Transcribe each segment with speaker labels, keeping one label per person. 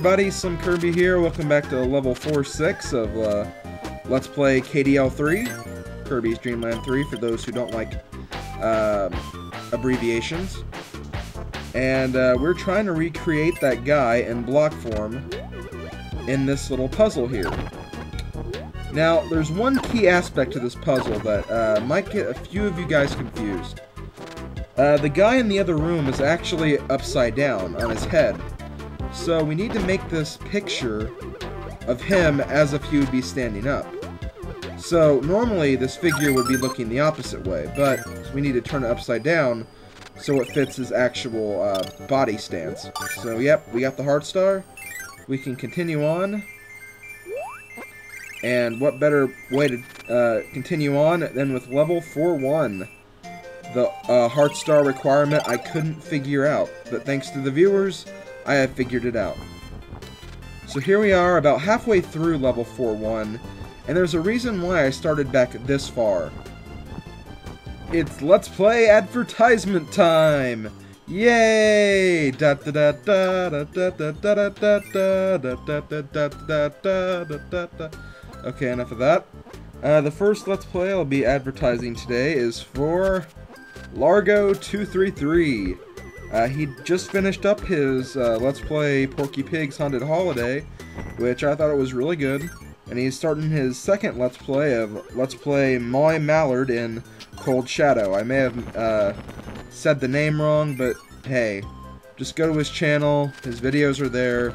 Speaker 1: Everybody, Slim Kirby here. Welcome back to level 4-6 of uh, Let's Play KDL 3, Kirby's Dream Land 3, for those who don't like uh, abbreviations. And uh, we're trying to recreate that guy in block form in this little puzzle here. Now, there's one key aspect to this puzzle that uh, might get a few of you guys confused. Uh, the guy in the other room is actually upside down on his head. So we need to make this picture of him as if he would be standing up. So normally this figure would be looking the opposite way, but we need to turn it upside down so it fits his actual uh, body stance. So yep, we got the heart star. We can continue on. And what better way to uh, continue on than with level 4-1 the uh, heart star requirement I couldn't figure out, but thanks to the viewers, I have figured it out. So here we are, about halfway through level 4-1, and there's a reason why I started back this far. It's Let's Play advertisement time! Yay! Da da da da da da da da da da da da da da da da da da Okay, enough of that. Uh, the first Let's Play I'll be advertising today is for Largo233. Uh, he just finished up his uh, Let's Play Porky Pig's Haunted Holiday, which I thought it was really good. And he's starting his second Let's Play of Let's Play Moy Mallard in Cold Shadow. I may have uh, said the name wrong, but hey, just go to his channel. His videos are there.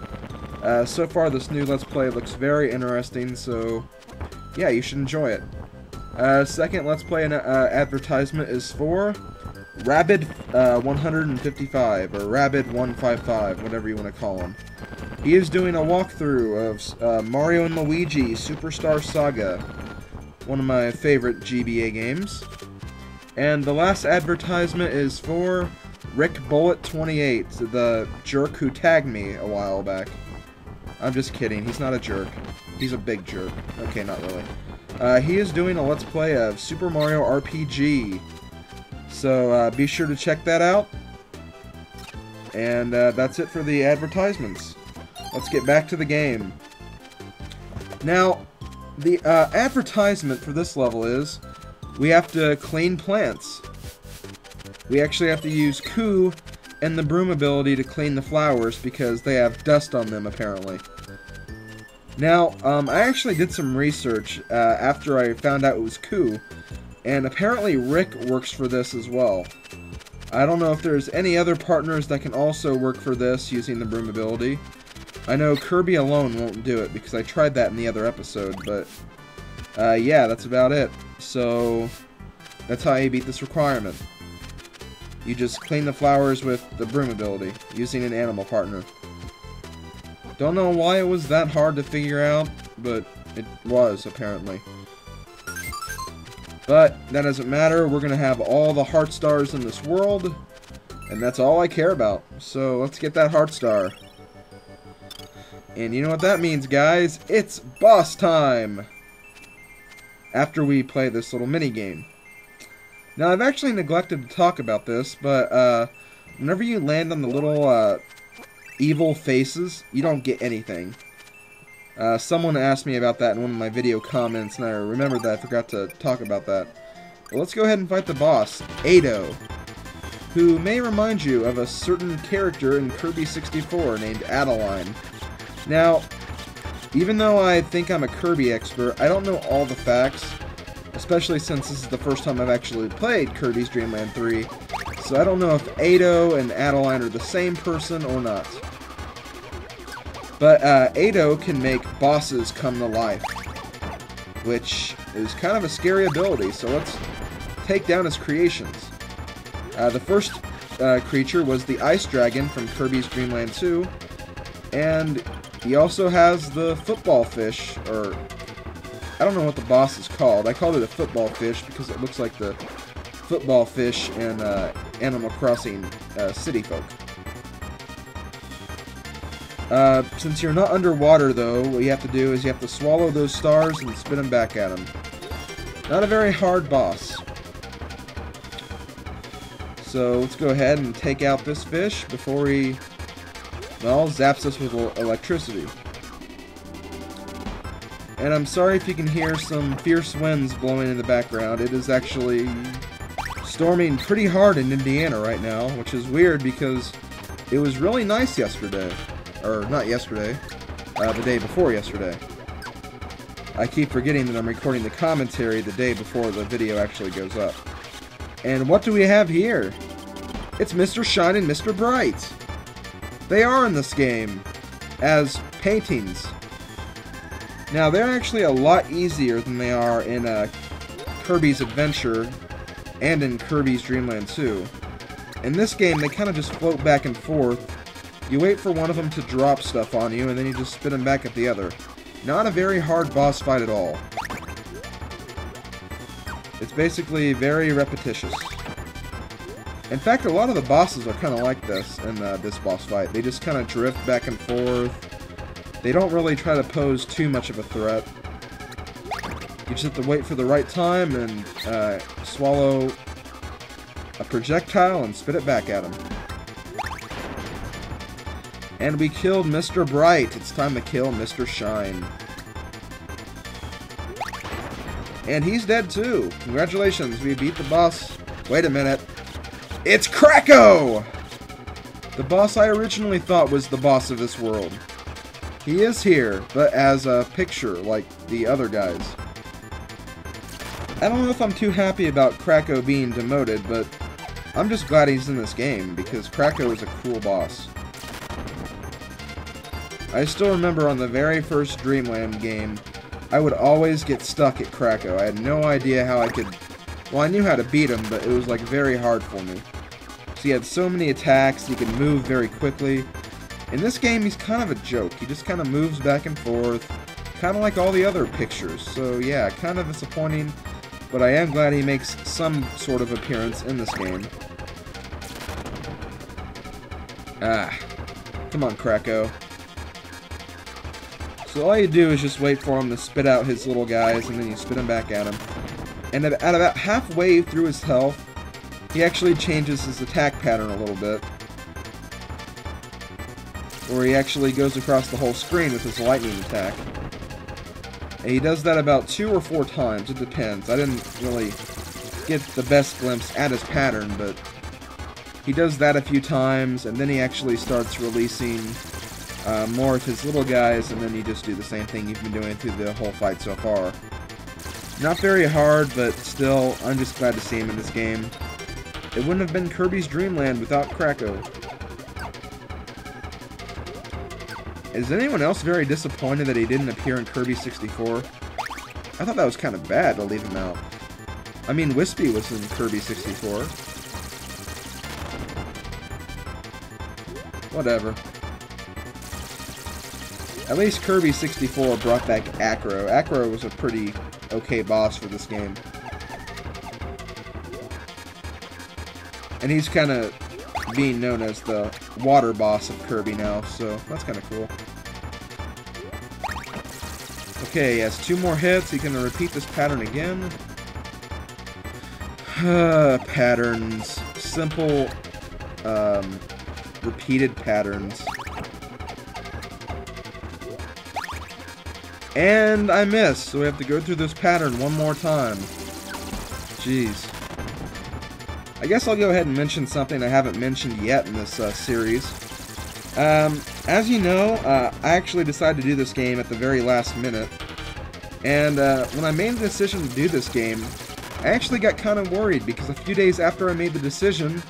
Speaker 1: Uh, so far, this new Let's Play looks very interesting, so yeah, you should enjoy it. Uh, second Let's Play uh, advertisement is for Rabbid uh, 155, or Rabbid 155, whatever you want to call him. He is doing a walkthrough of uh, Mario & Luigi Superstar Saga, one of my favorite GBA games. And the last advertisement is for Rick Bullet 28, the jerk who tagged me a while back. I'm just kidding, he's not a jerk. He's a big jerk. Okay, not really. Uh, he is doing a Let's Play of Super Mario RPG. So uh, be sure to check that out. And uh, that's it for the advertisements. Let's get back to the game. Now, the uh, advertisement for this level is we have to clean plants. We actually have to use Coo and the broom ability to clean the flowers because they have dust on them apparently. Now, um, I actually did some research uh, after I found out it was Coo, and apparently Rick works for this as well. I don't know if there's any other partners that can also work for this using the broom ability. I know Kirby alone won't do it because I tried that in the other episode, but uh, yeah, that's about it. So that's how you beat this requirement. You just clean the flowers with the broom ability using an animal partner. Don't know why it was that hard to figure out, but it was, apparently. But, that doesn't matter, we're gonna have all the heart stars in this world, and that's all I care about. So, let's get that heart star. And you know what that means, guys? It's boss time! After we play this little mini game. Now, I've actually neglected to talk about this, but, uh, whenever you land on the little, uh, evil faces, you don't get anything. Uh, someone asked me about that in one of my video comments, and I remembered that I forgot to talk about that. Well, let's go ahead and fight the boss, Ado, who may remind you of a certain character in Kirby 64 named Adeline. Now, even though I think I'm a Kirby expert, I don't know all the facts, especially since this is the first time I've actually played Kirby's Dream Land 3, so I don't know if Ado and Adeline are the same person or not. But uh, Ado can make bosses come to life, which is kind of a scary ability, so let's take down his creations. Uh, the first uh, creature was the Ice Dragon from Kirby's Dream Land 2, and he also has the football fish, or I don't know what the boss is called. I called it a football fish because it looks like the football fish in uh, Animal Crossing uh, City Folk. Uh, since you're not underwater, though, what you have to do is you have to swallow those stars and spit them back at him. Not a very hard boss. So let's go ahead and take out this fish before he well, zaps us with electricity. And I'm sorry if you can hear some fierce winds blowing in the background. It is actually storming pretty hard in Indiana right now, which is weird because it was really nice yesterday. Or, not yesterday, uh, the day before yesterday. I keep forgetting that I'm recording the commentary the day before the video actually goes up. And what do we have here? It's Mr. Shine and Mr. Bright. They are in this game as paintings. Now, they're actually a lot easier than they are in uh, Kirby's Adventure and in Kirby's Dream Land 2. In this game, they kind of just float back and forth. You wait for one of them to drop stuff on you, and then you just spin them back at the other. Not a very hard boss fight at all. It's basically very repetitious. In fact, a lot of the bosses are kind of like this in uh, this boss fight. They just kind of drift back and forth, they don't really try to pose too much of a threat. You just have to wait for the right time and uh, swallow a projectile and spit it back at him. And we killed Mr. Bright. It's time to kill Mr. Shine. And he's dead too. Congratulations, we beat the boss. Wait a minute. It's Kracko! The boss I originally thought was the boss of this world. He is here, but as a picture, like the other guys. I don't know if I'm too happy about Kracko being demoted, but I'm just glad he's in this game, because Kracko is a cool boss. I still remember on the very first Dreamland game, I would always get stuck at Kracko. I had no idea how I could... Well, I knew how to beat him, but it was, like, very hard for me. So he had so many attacks, he could move very quickly, in this game, he's kind of a joke. He just kind of moves back and forth, kind of like all the other pictures. So yeah, kind of disappointing, but I am glad he makes some sort of appearance in this game. Ah, come on, Kracko. So all you do is just wait for him to spit out his little guys, and then you spit them back at him. And at, about halfway through his health, he actually changes his attack pattern a little bit where he actually goes across the whole screen with his lightning attack. And he does that about two or four times, it depends. I didn't really get the best glimpse at his pattern, but he does that a few times, and then he actually starts releasing uh, more of his little guys, and then you just do the same thing you've been doing through the whole fight so far. Not very hard, but still, I'm just glad to see him in this game. It wouldn't have been Kirby's Dream Land without Kracko. Is anyone else very disappointed that he didn't appear in Kirby 64? I thought that was kind of bad to leave him out. I mean, Wispy was in Kirby 64. Whatever. At least Kirby 64 brought back Acro. Acro was a pretty okay boss for this game. And he's kind of being known as the water boss of Kirby now, so that's kind of cool. Okay, he has two more hits. He can repeat this pattern again. patterns. Simple, um, repeated patterns. And I missed, so we have to go through this pattern one more time. Jeez. I guess I'll go ahead and mention something I haven't mentioned yet in this uh, series. Um, as you know, uh, I actually decided to do this game at the very last minute. And uh, when I made the decision to do this game, I actually got kind of worried because a few days after I made the decision,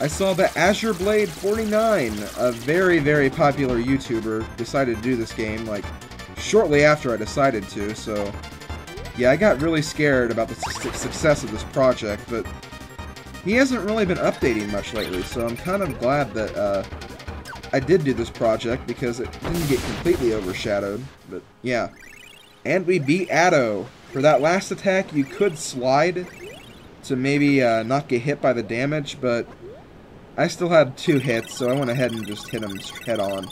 Speaker 1: I saw that Azure Blade 49, a very, very popular YouTuber, decided to do this game, like, shortly after I decided to, so... Yeah, I got really scared about the su success of this project, but he hasn't really been updating much lately, so I'm kind of glad that uh, I did do this project because it didn't get completely overshadowed. But yeah. And we beat Ado. For that last attack, you could slide to maybe uh, not get hit by the damage, but I still had two hits, so I went ahead and just hit him head on.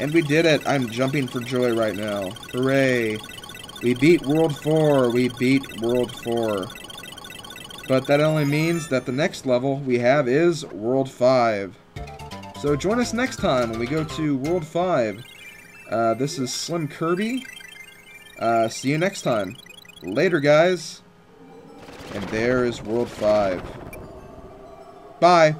Speaker 1: And we did it! I'm jumping for joy right now. Hooray! We beat World 4! We beat World 4. But that only means that the next level we have is World 5. So join us next time when we go to World 5. Uh, this is Slim Kirby. Uh, see you next time. Later, guys. And there is World 5. Bye.